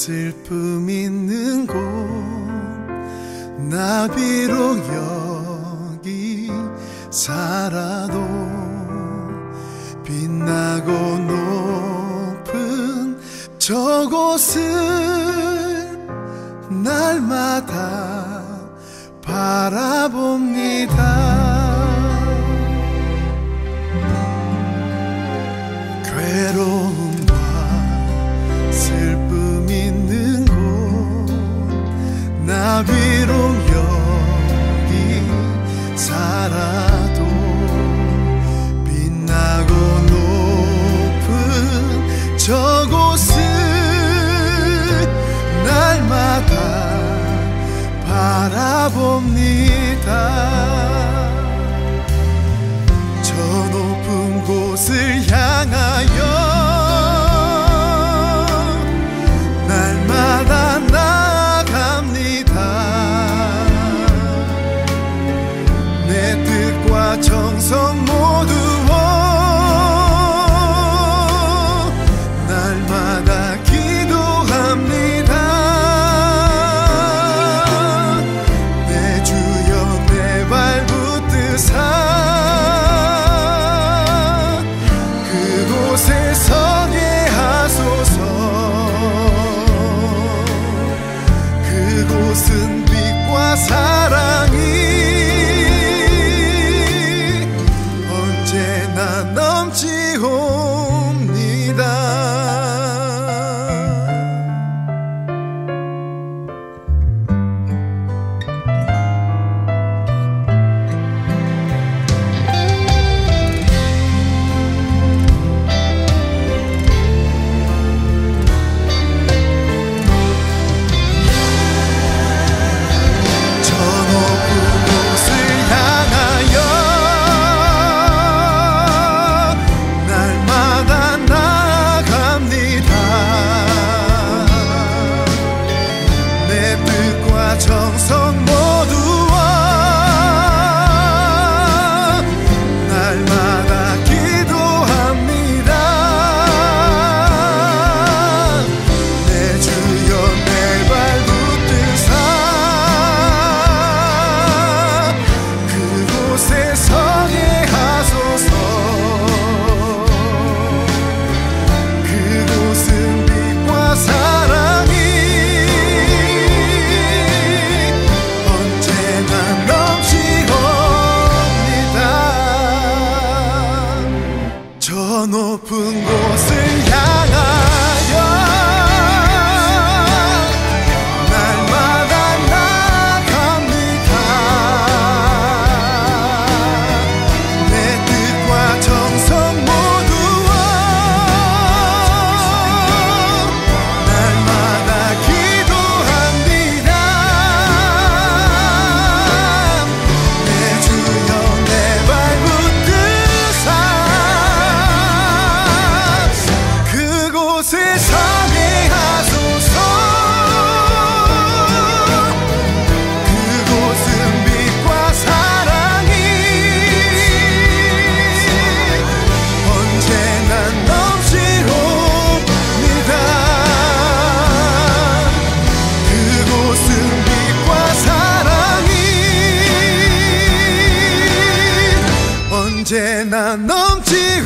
슬픔 있는 곳 나 비록 여기 살아도 빛나고 높은 저곳을 날마다 바라봅니다. 언제나 넘치